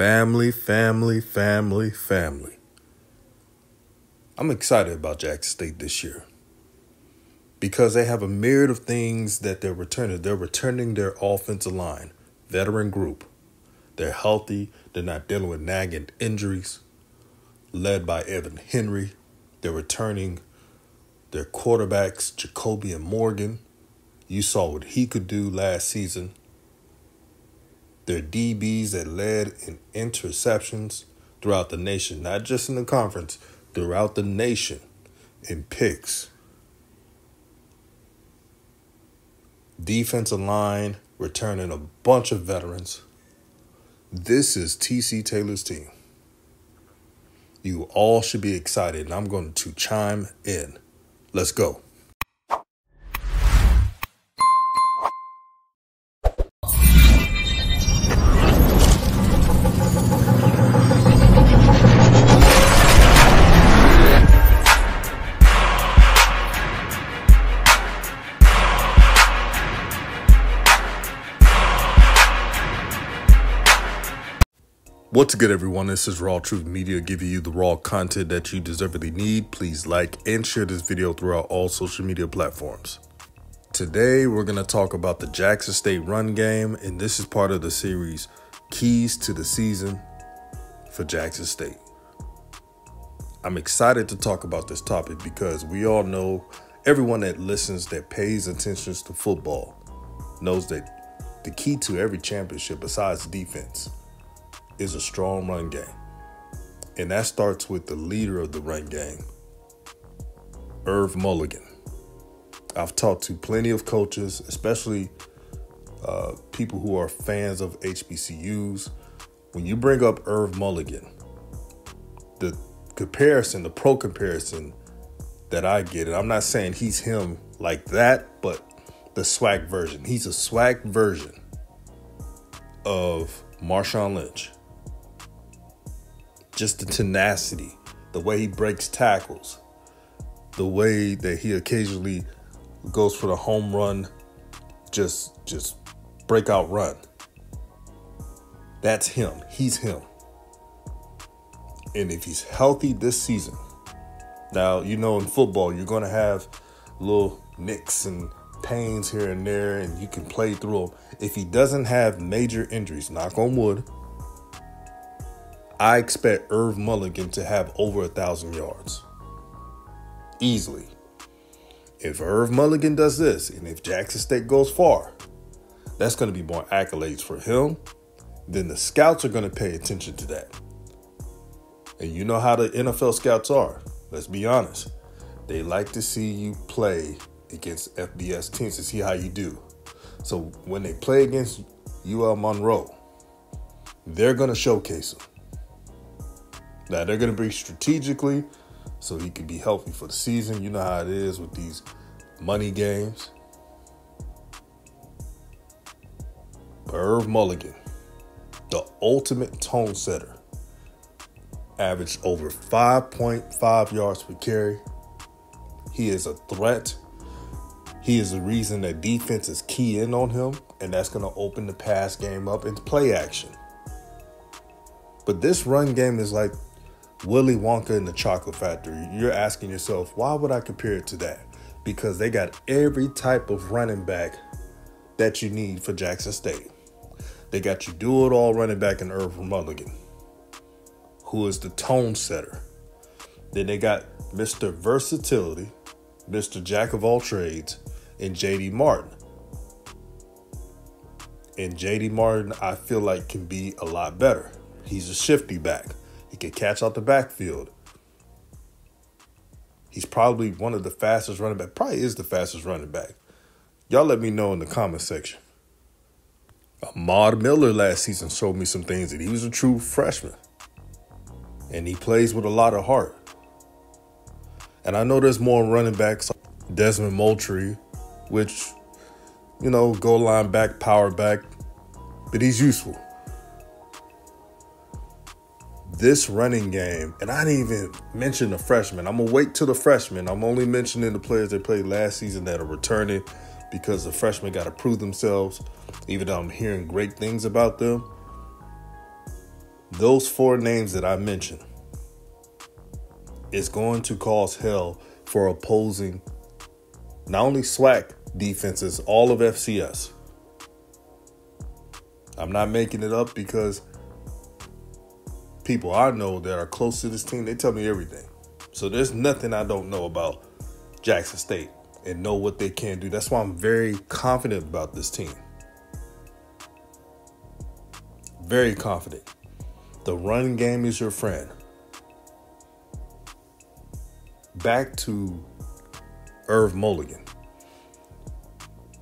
Family, family, family, family. I'm excited about Jackson State this year because they have a myriad of things that they're returning. They're returning their offensive line, veteran group. They're healthy, they're not dealing with nagging injuries, led by Evan Henry. They're returning their quarterbacks, Jacobian Morgan. You saw what he could do last season. Their DBs that led in interceptions throughout the nation, not just in the conference, throughout the nation in picks. Defensive line returning a bunch of veterans. This is TC Taylor's team. You all should be excited, and I'm going to chime in. Let's go. What's good, everyone? This is Raw Truth Media giving you the raw content that you deservedly need. Please like and share this video throughout all social media platforms. Today, we're going to talk about the Jackson State run game, and this is part of the series Keys to the Season for Jackson State. I'm excited to talk about this topic because we all know everyone that listens, that pays attention to football, knows that the key to every championship, besides defense, is a strong run game. And that starts with the leader of the run game, Irv Mulligan. I've talked to plenty of coaches, especially uh, people who are fans of HBCUs. When you bring up Irv Mulligan, the comparison, the pro comparison that I get, and I'm not saying he's him like that, but the swag version. He's a swag version of Marshawn Lynch just the tenacity, the way he breaks tackles, the way that he occasionally goes for the home run, just just breakout run. That's him. He's him. And if he's healthy this season, now you know in football you're to have little nicks and pains here and there, and you can play through them. If he doesn't have major injuries, knock on wood, I expect Irv Mulligan to have over a thousand yards. Easily. If Irv Mulligan does this, and if Jackson State goes far, that's going to be more accolades for him. Then the scouts are going to pay attention to that. And you know how the NFL scouts are. Let's be honest. They like to see you play against FBS teams to see how you do. So when they play against UL Monroe, they're going to showcase them. Now they're going to be strategically so he can be healthy for the season. You know how it is with these money games. Irv Mulligan, the ultimate tone setter, averaged over 5.5 yards per carry. He is a threat. He is the reason that defense is key in on him, and that's going to open the pass game up into play action. But this run game is like Willy Wonka and the Chocolate Factory, you're asking yourself, why would I compare it to that? Because they got every type of running back that you need for Jackson State. They got you do it all running back in Irv Mulligan, who is the tone setter. Then they got Mr. Versatility, Mr. Jack of all trades, and JD Martin. And JD Martin, I feel like can be a lot better. He's a shifty back. He can catch out the backfield. He's probably one of the fastest running back. Probably is the fastest running back. Y'all let me know in the comment section. Ahmad Miller last season showed me some things that he was a true freshman. And he plays with a lot of heart. And I know there's more running backs. Desmond Moultrie, which, you know, goal line back, power back, but he's useful this running game, and I didn't even mention the freshmen. I'm gonna wait till the freshmen. I'm only mentioning the players that played last season that are returning because the freshmen got to prove themselves. Even though I'm hearing great things about them, those four names that I mentioned is going to cause hell for opposing not only SWAC defenses, all of FCS. I'm not making it up because people I know that are close to this team, they tell me everything. So there's nothing I don't know about Jackson State and know what they can do. That's why I'm very confident about this team. Very confident. The run game is your friend. Back to Irv Mulligan.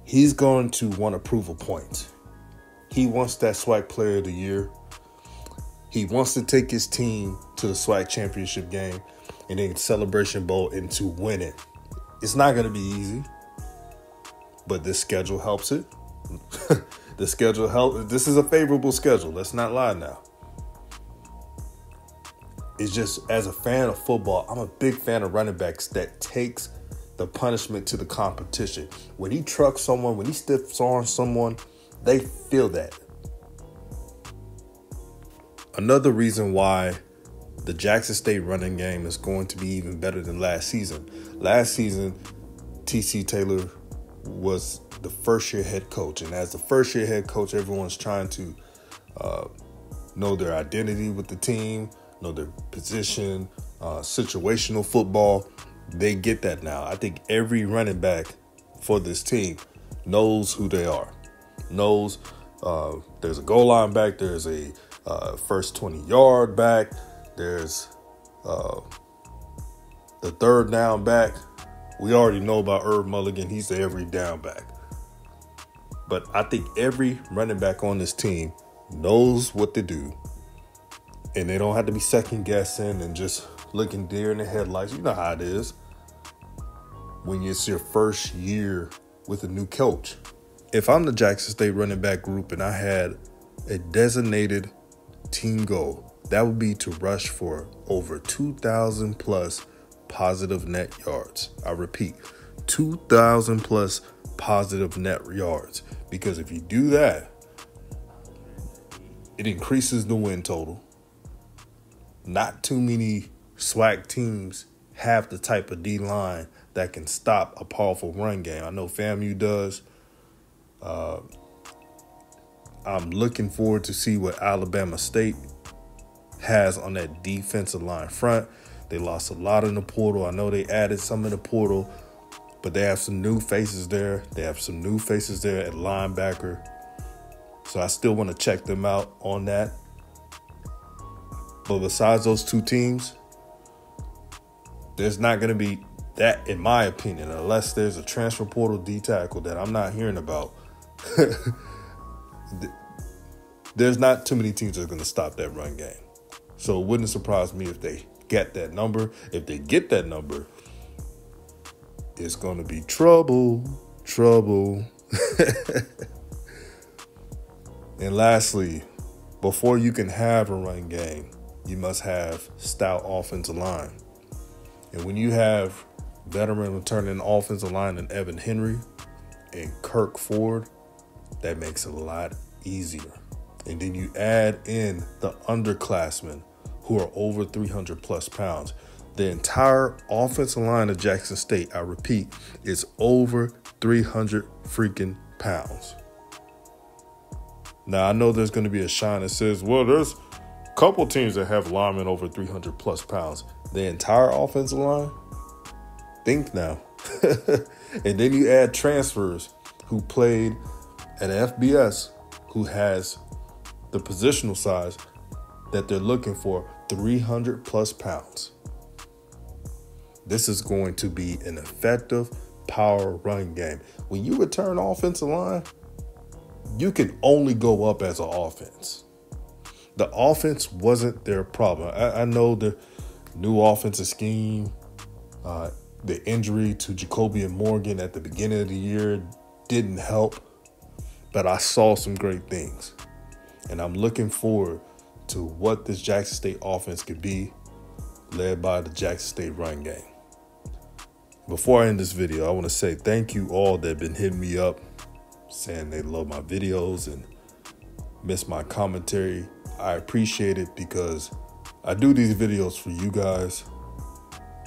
He's going to want to prove a point. He wants that SWAC player of the year. He wants to take his team to the SWAC championship game and then Celebration Bowl and to win it. It's not going to be easy, but this schedule helps it. the schedule help. This is a favorable schedule. Let's not lie now. It's just as a fan of football, I'm a big fan of running backs that takes the punishment to the competition. When he trucks someone, when he stiffs on someone, they feel that. Another reason why the Jackson State running game is going to be even better than last season. Last season, TC Taylor was the first year head coach. And as the first year head coach, everyone's trying to uh, know their identity with the team, know their position, uh, situational football. They get that now. I think every running back for this team knows who they are, knows uh, there's a goal line back, there's a uh, first 20 yard back, there's uh, the third down back. We already know about Irv Mulligan. He's the every down back. But I think every running back on this team knows what to do. And they don't have to be second guessing and just looking deer in the headlights. You know how it is when it's your first year with a new coach. If I'm the Jackson State running back group and I had a designated team goal, that would be to rush for over 2,000 plus positive net yards. I repeat, 2,000 plus positive net yards. Because if you do that, it increases the win total. Not too many SWAC teams have the type of D line that can stop a powerful run game. I know FAMU does. Uh, I'm looking forward to see what Alabama State has on that defensive line front. They lost a lot in the portal. I know they added some in the portal, but they have some new faces there. They have some new faces there at linebacker. So I still want to check them out on that. But besides those two teams, there's not going to be that, in my opinion, unless there's a transfer portal D tackle that I'm not hearing about. there's not too many teams that are going to stop that run game. So it wouldn't surprise me if they get that number. If they get that number, it's going to be trouble, trouble. and lastly, before you can have a run game, you must have stout offensive line. And when you have veteran returning offensive line and Evan Henry and Kirk Ford, that makes a lot easier. And then you add in the underclassmen who are over 300 plus pounds. The entire offensive line of Jackson State, I repeat, is over 300 freaking pounds. Now, I know there's going to be a shine that says, well, there's a couple teams that have linemen over 300 plus pounds. The entire offensive line, think now. and then you add transfers who played at FBS, who has the positional size that they're looking for 300 plus pounds. This is going to be an effective power run game. When you return offensive line, you can only go up as an offense. The offense wasn't their problem. I, I know the new offensive scheme, uh, the injury to Jacobian Morgan at the beginning of the year didn't help, but I saw some great things. And I'm looking forward to what this Jackson State offense could be, led by the Jackson State run game. Before I end this video, I want to say thank you all that have been hitting me up, saying they love my videos and miss my commentary. I appreciate it because I do these videos for you guys.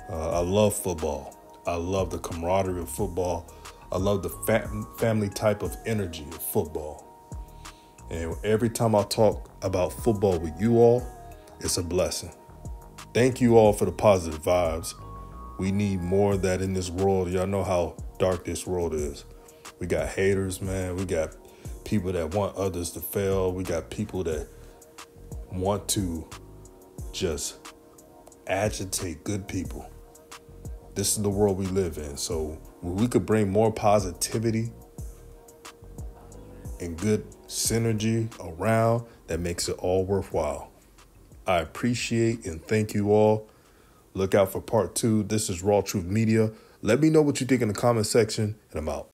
Uh, I love football. I love the camaraderie of football. I love the fam- family type of energy of football. And every time I talk about football with you all, it's a blessing. Thank you all for the positive vibes. We need more of that in this world. Y'all know how dark this world is. We got haters, man. We got people that want others to fail. We got people that want to just agitate good people. This is the world we live in. So we could bring more positivity and good synergy around that makes it all worthwhile. I appreciate and thank you all. Look out for part two. This is Raw Truth Media. Let me know what you think in the comment section, and I'm out.